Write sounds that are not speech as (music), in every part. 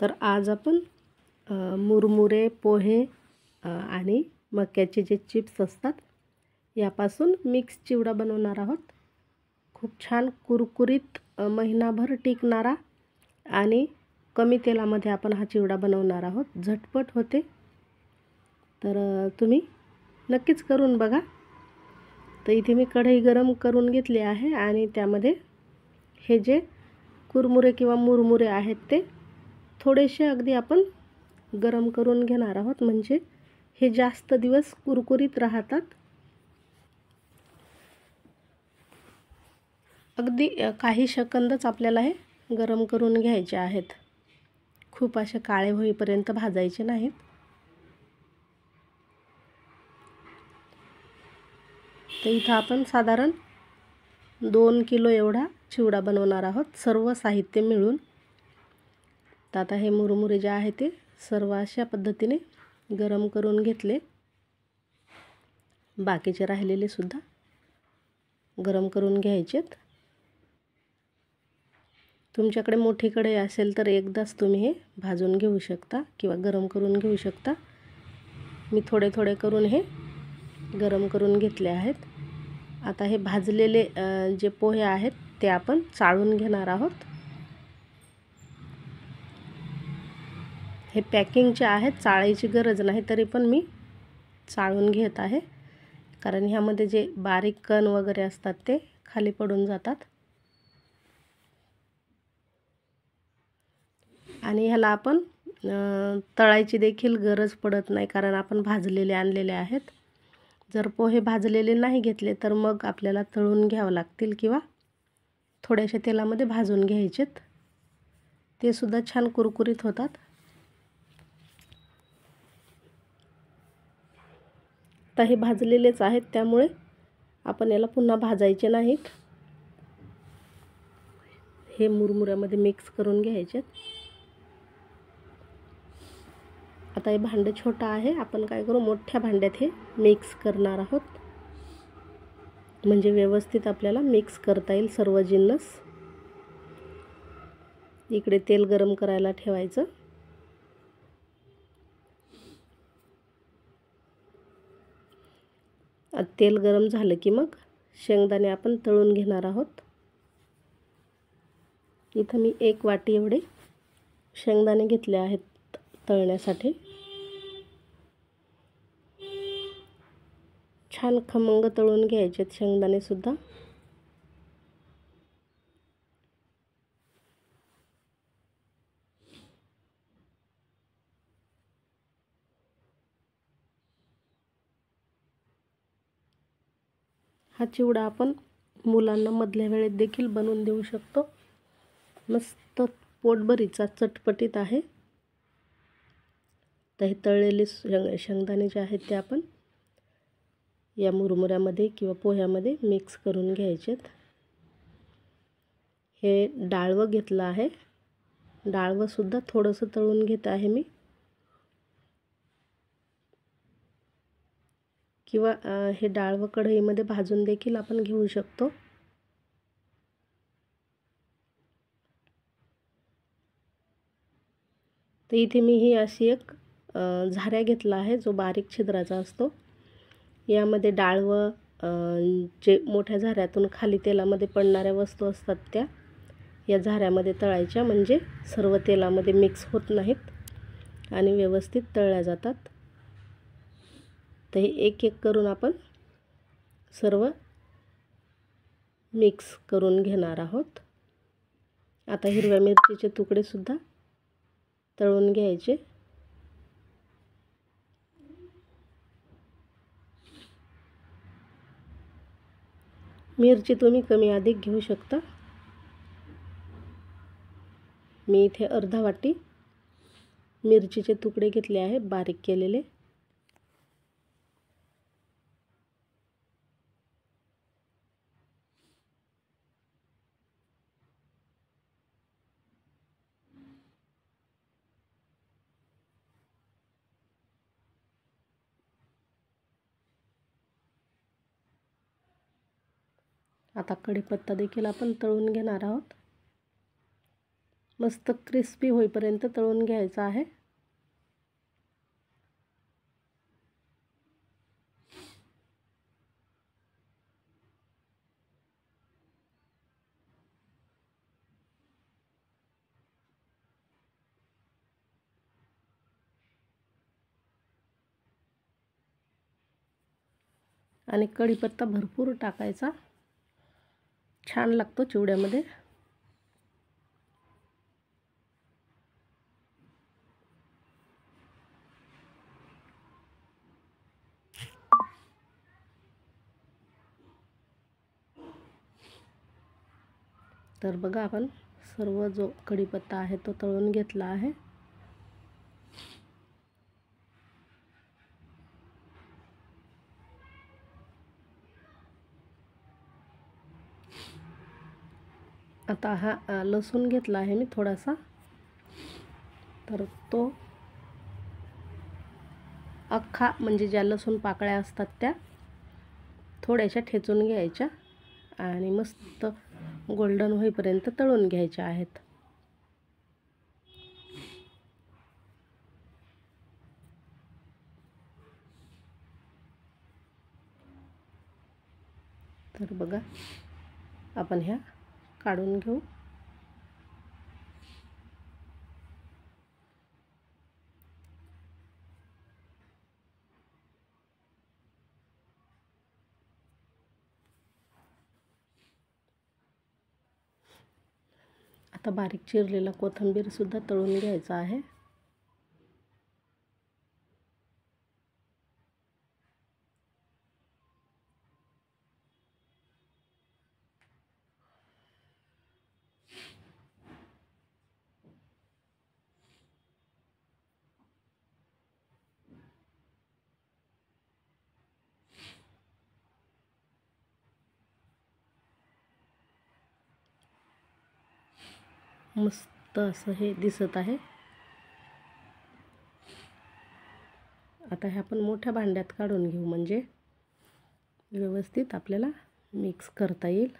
तर आज आपण मुरमुरे पोहे आणि मक्याचे जे चिप्स असतात यापासून मिक्स चिवडा बनवणार आहोत. खूप छान कुरकुरीत महिनाभर टिकणारा आणि कमी तेलामध्ये आपण हा चिवडा बनवणार आहोत. झटपट होते. तर तुम्ही नक्कीच करून बघा. तर इथे मी कढई गरम करून घेतली आहे आणि त्यामध्ये हे जे कुरमुरे किंवा मुरमुरे आहेत ते थोडेसे अगदी आपण गरम करून घेणार आहोत. म्हणजे हे जास्त दिवस कुरकुरीत राहतात. अगदी काही सेकंदच आपल्याला हे गरम करून घ्यायचे आहेत. खूप असे काळे होईपर्यंत भाजायचे नाहीत. तर इथं आपण साधारण दोन किलो एवढा चिवडा बनवणार आहोत. सर्व साहित्य मिळून. तर आता हे मुरमुरे जे आहे ते सर्व अशा पद्धतीने गरम करून घेतले. बाकीचे राहिलेले सुद्धा गरम करून घ्यायचेत. तुमच्याकडे मोठी कढई असेल तर एकदाच तुम्ही हे भाजून घेऊ शकता किंवा गरम करून घेऊ शकता. मी थोडे थोडे करून हे गरम करून घेतले आहेत. आता हे भाजलेले जे पोहे आहेत ते आपण चाळून घेणार आहोत. हे पॅकिंगचे आहेत चाळायची गरज नाही तरी पण मी चाळून घेत आहे. कारण ह्यामध्ये जे बारीक कण वगैरे असतात ते खाली पडून जातात. आणि ह्याला आपण तळायची देखील गरज पडत नाही कारण आपण भाजलेले आणलेले आहेत. जर पोहे भाजलेले नाही घेतले तर मग आपल्याला तळून घ्यावं लागतील किंवा थोड्याशा तेलामध्ये भाजून घ्यायचेत. ते सुद्धा छान कुरकुरीत होतात. आता हे भाजलेलेच आहेत त्यामुळे आपण याला पुन्हा भाजायचे नाहीत. हे मुरमुऱ्यामध्ये मिक्स करून घ्यायचे आता हे भांडं छोटं आहे आपण काय करू मोठ्या भांड्यात हे मिक्स करणार आहोत. म्हणजे व्यवस्थित आपल्याला मिक्स करता येईल सर्व जिन्नस इकडे तेल गरम करायला ठेवायचं. तेल गरम झालं की मग शेंगदाणे आपण तळून घेणार आहोत. इथं मी एक वाटी एवढे शेंगदाणे घेतले आहेत तळण्यासाठी. छान खमंग तळून घ्यायचे शेंगदाणेसुद्धा हा चिवडा आपण मुलांना मधल्या वेळेत देखील बनवून देऊ शकतो. मस्त पोटभरीचा चटपटीत आहे. तर हे तळलेले शेंग शेंगदाणे जे आहेत ते आपण या मुरमुऱ्यामध्ये किंवा पोह्यामध्ये मिक्स करून घ्यायचेत. हे डाळवं घेतलं आहे. डाळवंसुद्धा थोडंसं तळून घेत आहे मी. किंवा हे डाळ व कढईमध्ये भाजून देखील आपण घेऊ शकतो. तर इथे मी ही अशी एक झाऱ्या घेतला आहे जो बारीक छिद्राचा असतो. यामध्ये डाळ व जे मोठ्या झाऱ्यातून खाली तेलामध्ये पडणाऱ्या वस्तू असतात त्या या झाऱ्यामध्ये तळायच्या. म्हणजे सर्व तेलामध्ये मिक्स होत नाहीत आणि व्यवस्थित तळल्या जातात. तर हे एक एक करून आपण सर्व मिक्स करून घेणार आहोत. आता हिरव्या मिरचीचे तुकडेसुद्धा तळून घ्यायचे. मिरची तुम्ही कमी अधिक घेऊ शकता. मी इथे अर्धा वाटी मिरचीचे तुकडे घेतले आहे बारीक केलेले. आता कढीपत्ता देखील आपण तळून घेणार आहोत. मस्त क्रिस्पी होईपर्यंत तळून घ्यायचं आहे. आणि कढीपत्ता भरपूर टाकायचा. छान लागतो चिवड्यामध्ये. तर बघा आपण सर्व जो कढीपत्ता आहे तो तळून आहे. आता हा लसूण घेतला आहे मी थोडासा. तर तो अख्खा म्हणजे ज्या लसूण पाकळ्या असतात त्या थोड्याशा ठेचून घ्यायच्या आणि मस्त गोल्डन होईपर्यंत तळून घ्यायच्या आहेत. तर बघा आपण ह्या काढून घेऊ. आता बारीक चिरलेला कोथिंबीरसुद्धा तळून घ्यायचा आहे. मस्त असं हे दिसत आहे. आता हे आपण मोठ्या भांड्यात काढून घेऊ. म्हणजे व्यवस्थित आपल्याला मिक्स करता येईल.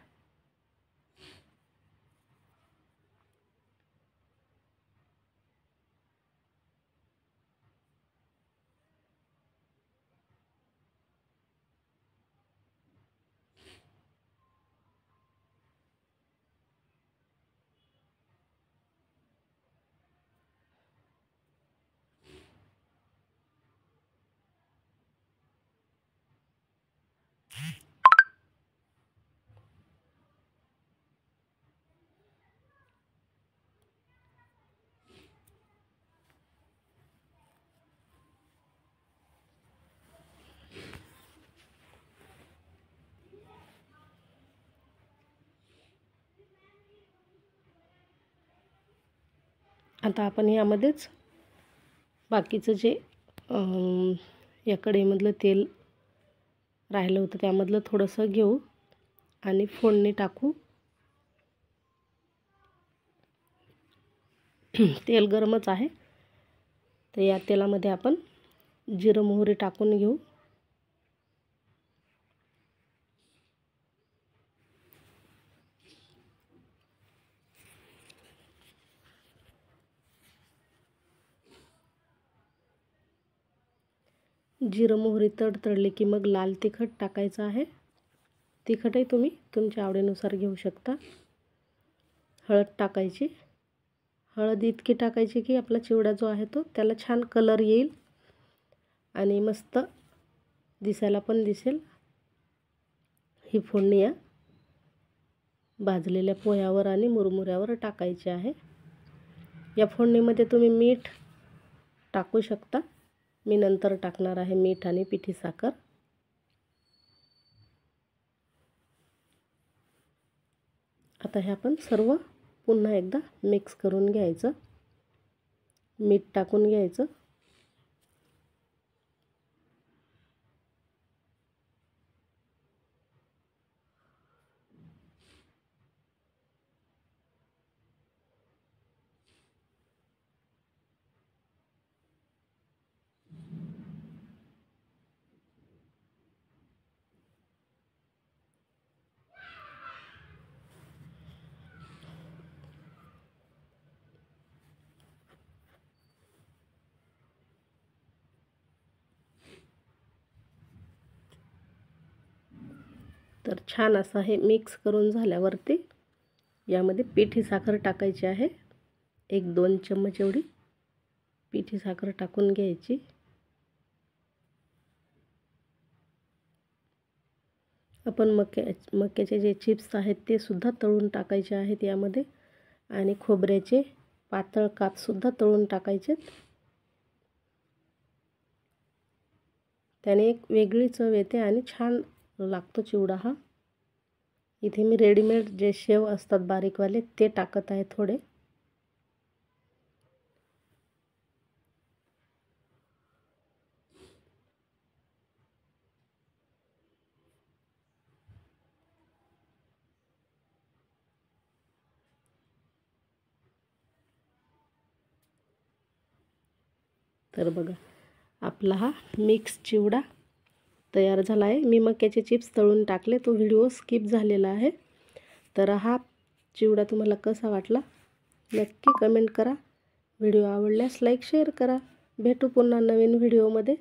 आता आपण यामध्येच बाकीचं जे या कढईमधलं तेल राहिलं होतं त्यामधलं थोडंसं घेऊ आणि फोडणी टाकू. (clears throat) तेल गरमच आहे. तर या तेलामध्ये आपण जिरं मोहरी टाकून घेऊ. जिरं मोहरी तडतडले की मग लाल तिखट टाकायचं आहे. तिखटही तुम्ही तुमच्या आवडीनुसार घेऊ शकता. हळद टाकायची. हळद इतकी टाकायची की आपला चिवडा जो आहे तो त्याला छान कलर येईल आणि मस्त दिसायला पण दिसेल. ही फोडणी या भाजलेल्या पोह्यावर आणि मुरमुऱ्यावर टाकायची आहे. या फोडणीमध्ये तुम्ही मीठ टाकू शकता. मी नंतर टाकणार आहे मीठ आणि पिठी साखर. आता हे आपण सर्व पुन्हा एकदा मिक्स करून घ्यायचं. मीठ टाकून घ्यायचं. तर छान असं हे मिक्स करून झाल्यावरती यामध्ये पिठी साखर टाकायची आहे. एक दोन चम्मच एवढी पिठी साखर टाकून घ्यायची. आपण मक्या मक्याचे जे चिप्स आहेत ते सुद्धा तळून टाकायचे आहेत यामध्ये आणि खोबऱ्याचे पातळ कापसुद्धा तळून टाकायचे. त्याने एक वेगळी चव येते आणि छान लागतो चिवडा हा. इथे मी रेडीमेड जे शेव असतात बारीकवाले ते टाकत आहे थोडे. तर बघा आपला हा मिक्स चिवडा. तयार झाला आहे. मी मक्याचे चिप्स तळून टाकले. तो व्हिडिओ स्किप झालेला आहे. तर हा चिवडा तुम्हाला कसा वाटला? नक्की कमेंट करा. व्हिडिओ आवडल्यास लाईक शेअर करा. भेटू पुन्हा नवीन व्हिडिओमध्ये.